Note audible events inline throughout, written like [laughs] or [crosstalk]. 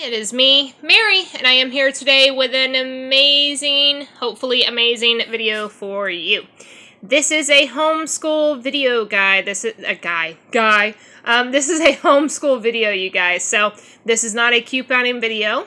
It is me, Mary, and I am here today with an amazing, hopefully amazing video for you. This is a homeschool video guide. This is a guy, guy. Um, this is a [laughs] homeschool video, you guys. So this is not a couponing video.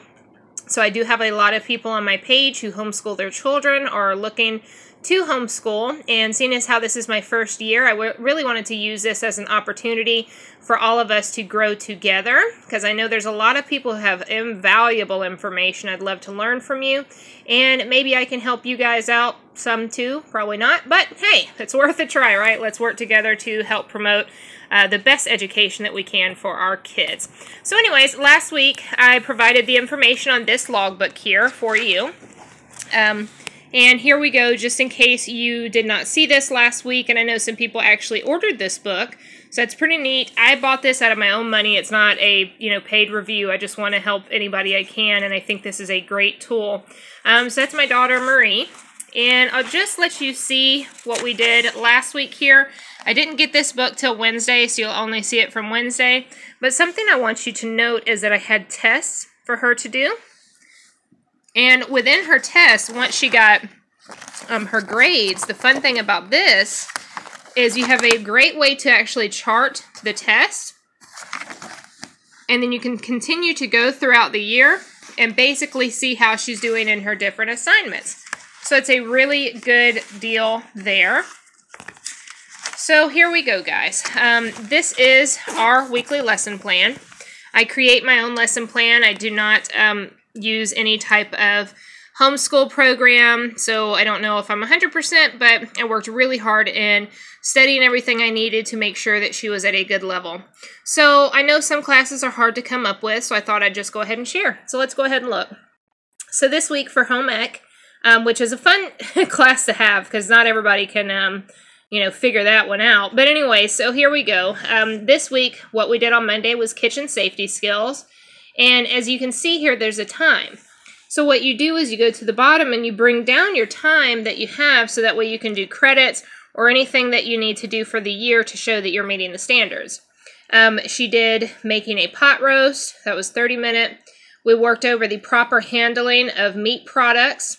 So I do have a lot of people on my page who homeschool their children or are looking to homeschool. And seeing as how this is my first year, I really wanted to use this as an opportunity for all of us to grow together because I know there's a lot of people who have invaluable information. I'd love to learn from you. And maybe I can help you guys out some too. Probably not. But hey, it's worth a try, right? Let's work together to help promote uh, the best education that we can for our kids. So anyways, last week I provided the information on this logbook here for you. Um, and here we go, just in case you did not see this last week, and I know some people actually ordered this book, so it's pretty neat. I bought this out of my own money. It's not a you know paid review. I just want to help anybody I can, and I think this is a great tool. Um, so that's my daughter Marie, and I'll just let you see what we did last week here. I didn't get this book till Wednesday, so you'll only see it from Wednesday. But something I want you to note is that I had tests for her to do. And within her test, once she got um, her grades, the fun thing about this is you have a great way to actually chart the test. And then you can continue to go throughout the year and basically see how she's doing in her different assignments. So it's a really good deal there. So here we go, guys. Um, this is our weekly lesson plan. I create my own lesson plan. I do not um, use any type of homeschool program, so I don't know if I'm 100%, but I worked really hard in studying everything I needed to make sure that she was at a good level. So I know some classes are hard to come up with, so I thought I'd just go ahead and share. So let's go ahead and look. So this week for home ec, um, which is a fun [laughs] class to have because not everybody can, um, you know, figure that one out. But anyway, so here we go. Um, this week, what we did on Monday was kitchen safety skills. And as you can see here, there's a time. So what you do is you go to the bottom and you bring down your time that you have so that way you can do credits or anything that you need to do for the year to show that you're meeting the standards. Um, she did making a pot roast. That was 30 minute. We worked over the proper handling of meat products.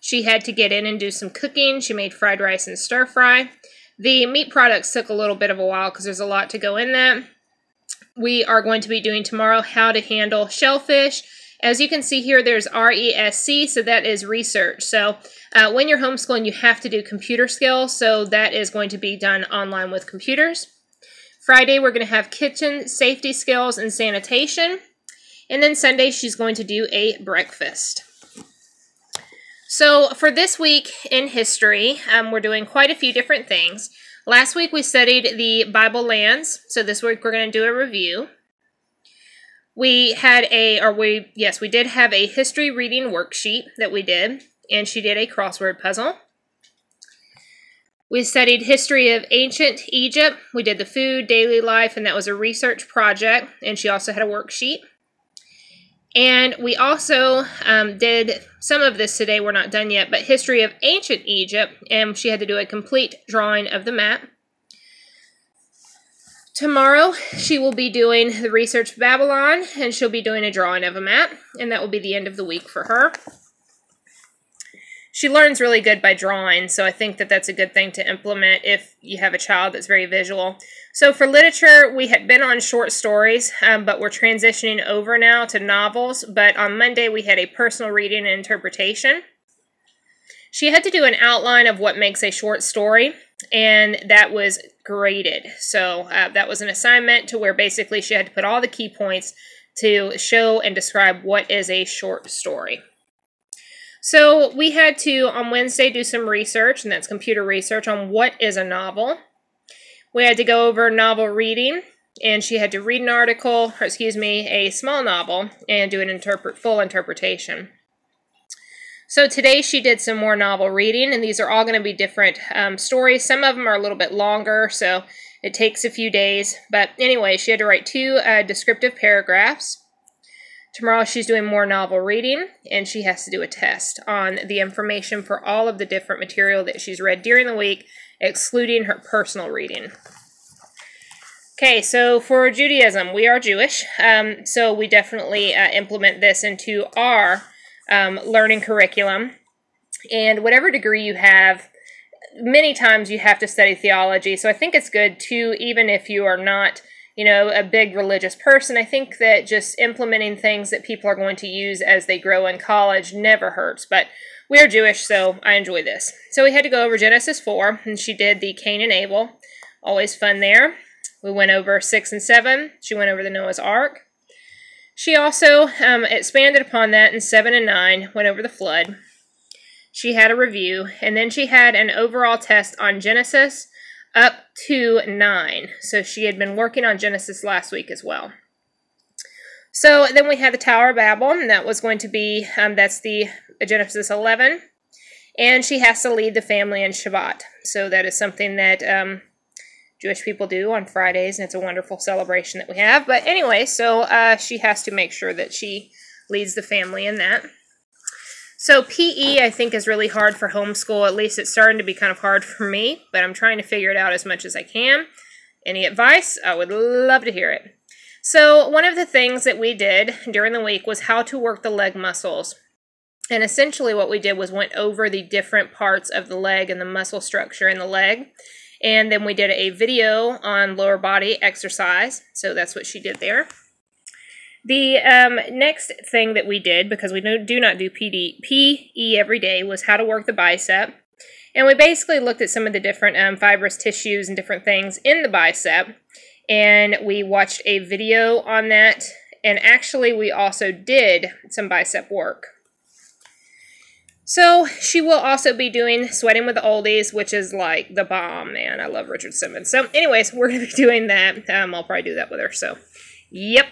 She had to get in and do some cooking. She made fried rice and stir fry. The meat products took a little bit of a while because there's a lot to go in that we are going to be doing tomorrow how to handle shellfish. As you can see here, there's RESC, so that is research. So uh, when you're homeschooling, you have to do computer skills, so that is going to be done online with computers. Friday, we're going to have kitchen safety skills and sanitation. And then Sunday, she's going to do a breakfast. So for this week in history, um, we're doing quite a few different things. Last week we studied the Bible lands, so this week we're going to do a review. We had a, or we, yes, we did have a history reading worksheet that we did, and she did a crossword puzzle. We studied history of ancient Egypt. We did the food, daily life, and that was a research project, and she also had a worksheet. And we also um, did some of this today, we're not done yet, but history of ancient Egypt, and she had to do a complete drawing of the map. Tomorrow, she will be doing the research Babylon, and she'll be doing a drawing of a map, and that will be the end of the week for her. She learns really good by drawing, so I think that that's a good thing to implement if you have a child that's very visual. So for literature, we had been on short stories, um, but we're transitioning over now to novels. But on Monday, we had a personal reading and interpretation. She had to do an outline of what makes a short story, and that was graded. So uh, that was an assignment to where basically she had to put all the key points to show and describe what is a short story. So we had to, on Wednesday, do some research, and that's computer research, on what is a novel. We had to go over novel reading, and she had to read an article, or excuse me, a small novel, and do an interpret full interpretation. So today she did some more novel reading, and these are all going to be different um, stories. Some of them are a little bit longer, so it takes a few days. But anyway, she had to write two uh, descriptive paragraphs. Tomorrow she's doing more novel reading, and she has to do a test on the information for all of the different material that she's read during the week excluding her personal reading. Okay, so for Judaism, we are Jewish, um, so we definitely uh, implement this into our um, learning curriculum. And whatever degree you have, many times you have to study theology. So I think it's good too, even if you are not, you know, a big religious person. I think that just implementing things that people are going to use as they grow in college never hurts. But we are Jewish, so I enjoy this. So we had to go over Genesis 4, and she did the Cain and Abel. Always fun there. We went over 6 and 7. She went over the Noah's Ark. She also um, expanded upon that in 7 and 9, went over the flood. She had a review, and then she had an overall test on Genesis up to 9. So she had been working on Genesis last week as well. So then we had the Tower of Babel, and that was going to be, um, that's the Genesis 11. And she has to lead the family in Shabbat. So that is something that um, Jewish people do on Fridays, and it's a wonderful celebration that we have. But anyway, so uh, she has to make sure that she leads the family in that. So PE, I think, is really hard for homeschool. At least it's starting to be kind of hard for me, but I'm trying to figure it out as much as I can. Any advice? I would love to hear it. So one of the things that we did during the week was how to work the leg muscles. And essentially what we did was went over the different parts of the leg and the muscle structure in the leg. And then we did a video on lower body exercise. So that's what she did there. The um, next thing that we did, because we do not do PD, PE every day, was how to work the bicep. And we basically looked at some of the different um, fibrous tissues and different things in the bicep. And we watched a video on that. And actually, we also did some bicep work. So she will also be doing Sweating with the Oldies, which is like the bomb, man. I love Richard Simmons. So anyways, we're going to be [laughs] doing that. Um, I'll probably do that with her. So, yep.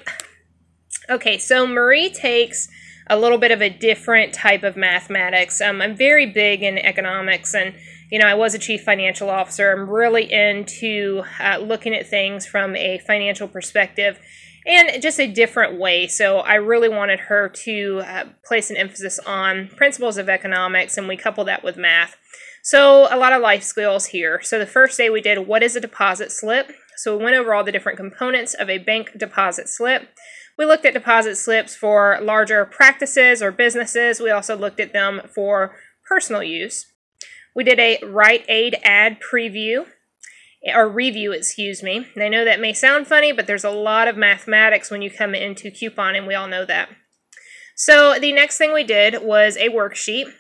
Okay, so Marie takes a little bit of a different type of mathematics. Um, I'm very big in economics and you know, I was a chief financial officer. I'm really into uh, looking at things from a financial perspective and just a different way. So I really wanted her to uh, place an emphasis on principles of economics, and we couple that with math. So a lot of life skills here. So the first day we did what is a deposit slip? So we went over all the different components of a bank deposit slip. We looked at deposit slips for larger practices or businesses. We also looked at them for personal use. We did a Rite Aid ad preview or review, excuse me. And I know that may sound funny, but there's a lot of mathematics when you come into coupon, and We all know that. So the next thing we did was a worksheet,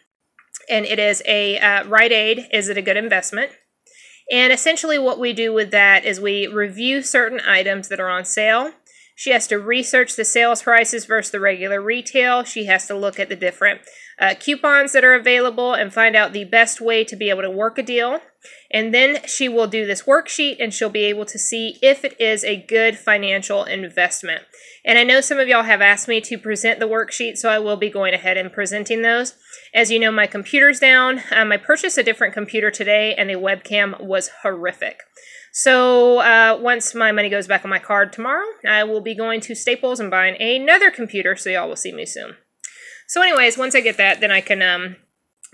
and it is a uh, Rite Aid. Is it a good investment? And essentially, what we do with that is we review certain items that are on sale. She has to research the sales prices versus the regular retail. She has to look at the different uh, coupons that are available and find out the best way to be able to work a deal. And then she will do this worksheet and she'll be able to see if it is a good financial investment. And I know some of y'all have asked me to present the worksheet, so I will be going ahead and presenting those. As you know, my computer's down. Um, I purchased a different computer today and the webcam was horrific. So uh, once my money goes back on my card tomorrow, I will be going to Staples and buying another computer, so y'all will see me soon. So anyways, once I get that, then I can um,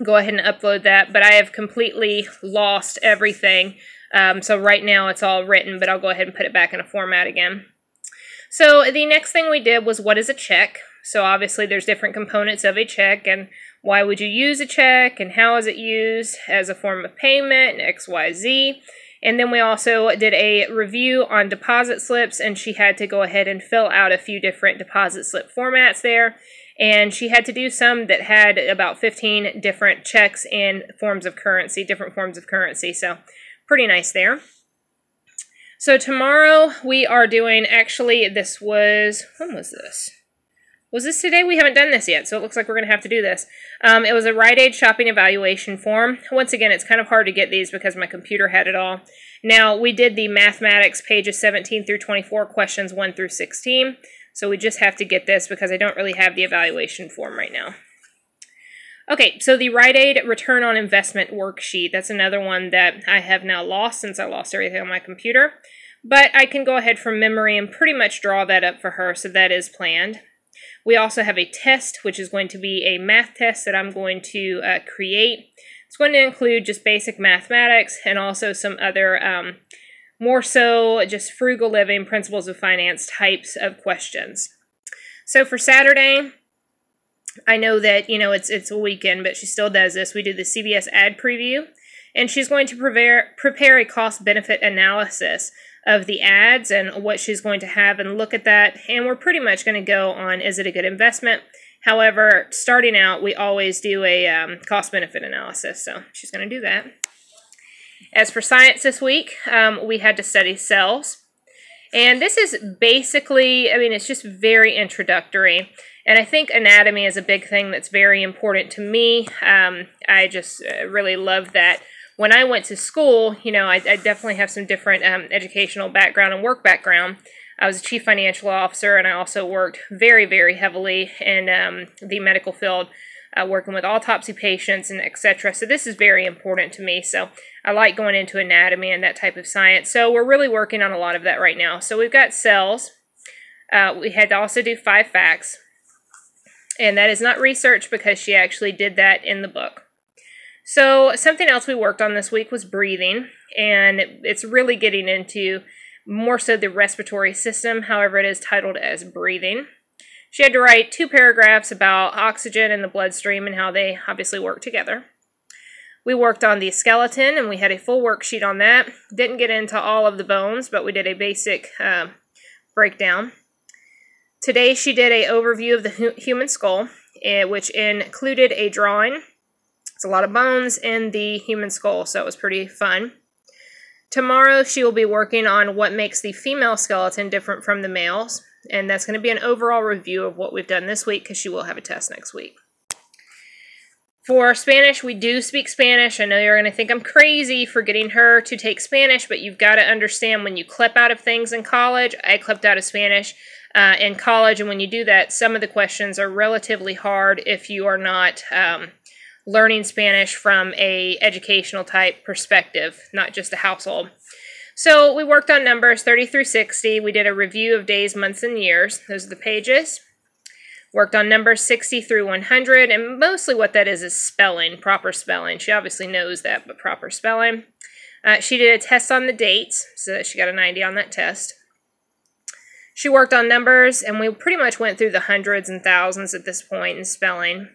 go ahead and upload that. But I have completely lost everything. Um, so right now it's all written, but I'll go ahead and put it back in a format again. So the next thing we did was what is a check? So obviously there's different components of a check and why would you use a check and how is it used as a form of payment and XYZ. And then we also did a review on deposit slips and she had to go ahead and fill out a few different deposit slip formats there and she had to do some that had about 15 different checks and forms of currency, different forms of currency. So pretty nice there. So tomorrow we are doing, actually this was, when was this? Was this today? We haven't done this yet, so it looks like we're going to have to do this. Um, it was a Rite Aid shopping evaluation form. Once again, it's kind of hard to get these because my computer had it all. Now, we did the mathematics pages 17 through 24, questions 1 through 16. So we just have to get this because I don't really have the evaluation form right now. Okay, so the Rite Aid Return on Investment worksheet. That's another one that I have now lost since I lost everything on my computer. But I can go ahead from memory and pretty much draw that up for her, so that is planned. We also have a test, which is going to be a math test that I'm going to uh, create. It's going to include just basic mathematics and also some other um, more so just frugal living, principles of finance types of questions. So for Saturday, I know that, you know, it's it's a weekend, but she still does this. We do the CVS ad preview, and she's going to prepare prepare a cost benefit analysis of the ads and what she's going to have and look at that. And we're pretty much going to go on is it a good investment? However, starting out, we always do a um, cost benefit analysis. So she's going to do that. As for science this week, um, we had to study cells. And this is basically, I mean, it's just very introductory. And I think anatomy is a big thing that's very important to me. Um, I just uh, really love that when I went to school, you know, I, I definitely have some different um, educational background and work background. I was a chief financial officer, and I also worked very, very heavily in um, the medical field, uh, working with autopsy patients and etc. So this is very important to me. So I like going into anatomy and that type of science. So we're really working on a lot of that right now. So we've got cells. Uh, we had to also do five facts, and that is not research because she actually did that in the book. So, something else we worked on this week was breathing, and it's really getting into more so the respiratory system, however, it is titled as breathing. She had to write two paragraphs about oxygen and the bloodstream and how they obviously work together. We worked on the skeleton and we had a full worksheet on that. Didn't get into all of the bones, but we did a basic uh, breakdown. Today she did a overview of the hu human skull, eh, which included a drawing it's a lot of bones in the human skull, so it was pretty fun. Tomorrow she will be working on what makes the female skeleton different from the males, and that's going to be an overall review of what we've done this week because she will have a test next week. For Spanish, we do speak Spanish. I know you're going to think I'm crazy for getting her to take Spanish, but you've got to understand when you clip out of things in college, I clipped out of Spanish uh, in college, and when you do that, some of the questions are relatively hard if you are not um, learning Spanish from a educational type perspective, not just a household. So we worked on numbers 30 through 60. We did a review of days, months, and years. Those are the pages. Worked on numbers 60 through 100, and mostly what that is is spelling, proper spelling. She obviously knows that, but proper spelling. Uh, she did a test on the dates, so that she got a 90 on that test. She worked on numbers, and we pretty much went through the hundreds and thousands at this point in spelling.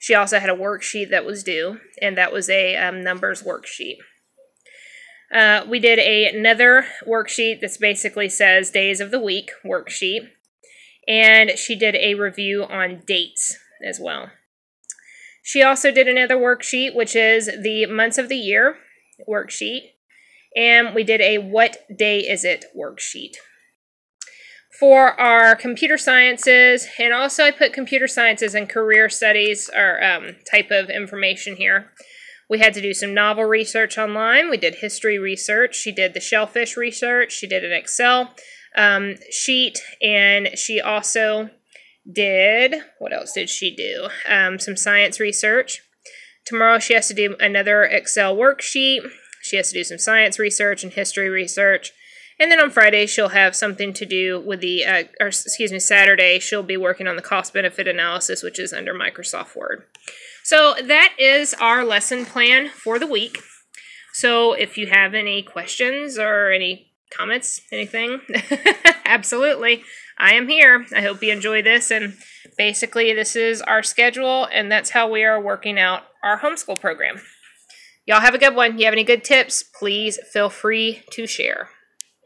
She also had a worksheet that was due, and that was a um, numbers worksheet. Uh, we did a, another worksheet that basically says days of the week worksheet, and she did a review on dates as well. She also did another worksheet, which is the months of the year worksheet, and we did a what day is it worksheet for our computer sciences, and also I put computer sciences and career studies or um, type of information here. We had to do some novel research online. We did history research. She did the shellfish research. She did an Excel um, sheet, and she also did what else did she do? Um, some science research. Tomorrow she has to do another Excel worksheet. She has to do some science research and history research. And then on Friday, she'll have something to do with the, uh, or excuse me, Saturday, she'll be working on the cost benefit analysis, which is under Microsoft Word. So that is our lesson plan for the week. So if you have any questions or any comments, anything, [laughs] absolutely, I am here. I hope you enjoy this. And basically, this is our schedule, and that's how we are working out our homeschool program. Y'all have a good one. You have any good tips, please feel free to share.